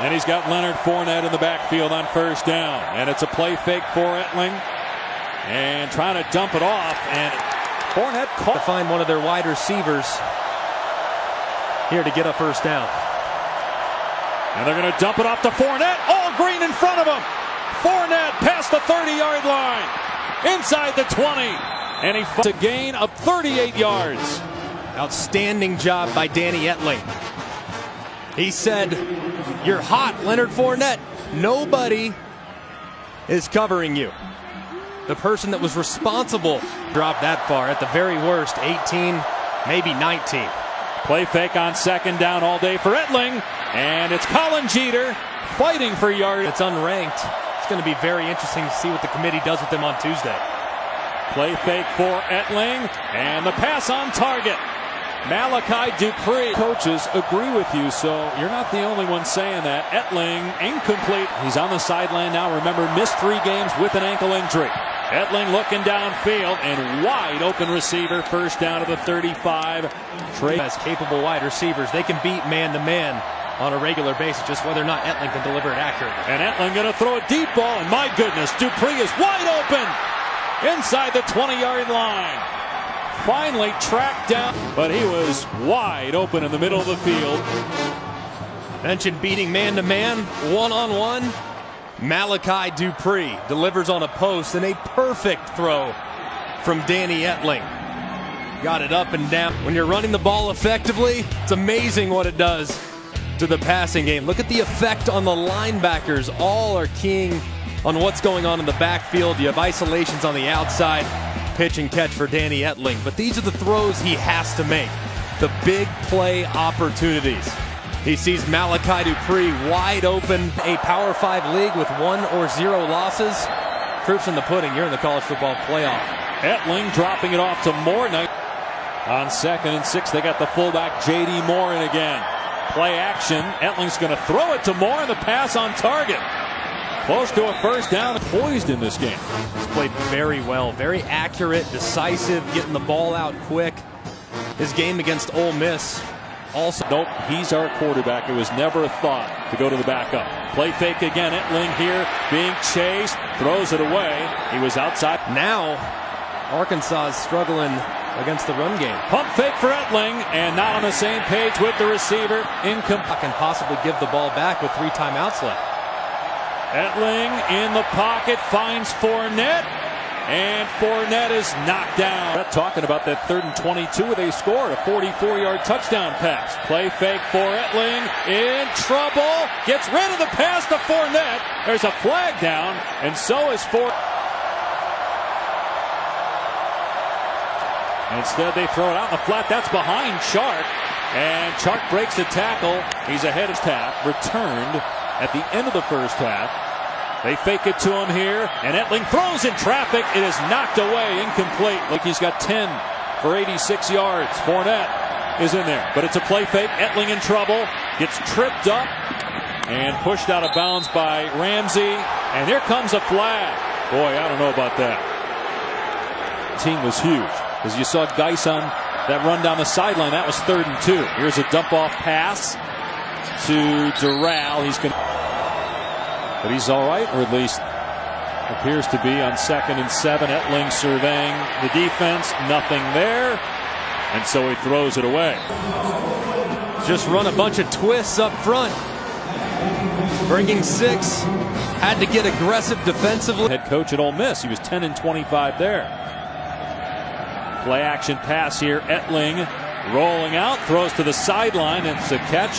And he's got Leonard Fournette in the backfield on first down. And it's a play fake for Etling. And trying to dump it off. And Fournette caught. to find one of their wide receivers here to get a first down. And they're going to dump it off to Fournette. All green in front of him. Fournette past the 30 yard line. Inside the 20. And he a gain of 38 yards. Outstanding job by Danny Etling. He said, You're hot, Leonard Fournette. Nobody is covering you. The person that was responsible dropped that far. At the very worst, 18, maybe 19. Play fake on second down all day for Etling. And it's Colin Jeter fighting for yards. It's unranked. It's going to be very interesting to see what the committee does with him on Tuesday. Play fake for Etling. And the pass on target. Malachi Dupre. Coaches agree with you, so you're not the only one saying that. Etling incomplete. He's on the sideline now. Remember, missed three games with an ankle injury. Etling looking downfield and wide open receiver. First down to the 35. Trey As capable wide receivers, they can beat man to man on a regular basis, just whether or not Etling can deliver it accurately. And Etling going to throw a deep ball, and my goodness, Dupre is wide open inside the 20 yard line. Finally tracked down, but he was wide open in the middle of the field. Mentioned beating man to man, one on one. Malachi Dupre delivers on a post and a perfect throw from Danny Etling. Got it up and down. When you're running the ball effectively, it's amazing what it does to the passing game. Look at the effect on the linebackers. All are keying on what's going on in the backfield. You have isolations on the outside, pitch and catch for Danny Etling. But these are the throws he has to make, the big play opportunities. He sees Malachi Dupre wide open, a Power 5 league with one or zero losses. Proofs in the pudding. You're in the college football playoff. Etling dropping it off to Moore. On second and six, they got the fullback J.D. Moore in again. Play action. Etling's going to throw it to Moore, and the pass on target. Close to a first down, poised in this game. He's played very well, very accurate, decisive, getting the ball out quick. His game against Ole Miss also. Nope, he's our quarterback. It was never a thought to go to the backup. Play fake again. Etling here being chased, throws it away. He was outside. Now, Arkansas is struggling against the run game. Pump fake for Etling, and not on the same page with the receiver. Incomplete. Can possibly give the ball back with three timeouts left. Etling in the pocket finds Fournette. And Fournette is knocked down. Talking about that third and 22, they scored a 44-yard touchdown pass. Play fake for Etling in trouble. Gets rid of the pass to Fournette. There's a flag down, and so is Fournette. Instead, they throw it out in the flat. That's behind Chark. And Chark breaks the tackle. He's ahead of half. Returned at the end of the first half. They fake it to him here, and Etling throws in traffic. It is knocked away, incomplete. Look, he's got 10 for 86 yards. Fournette is in there, but it's a play fake. Etling in trouble, gets tripped up and pushed out of bounds by Ramsey. And here comes a flag. Boy, I don't know about that. Team was huge. As you saw Guice on that run down the sideline, that was third and two. Here's a dump off pass to Dural. He's going but he's all right, or at least appears to be on second and seven. Etling surveying the defense, nothing there, and so he throws it away. Just run a bunch of twists up front. Bringing six. Had to get aggressive defensively. Head coach at Ole Miss, he was 10 and 25 there. Play action pass here. Etling rolling out, throws to the sideline. It's a catch.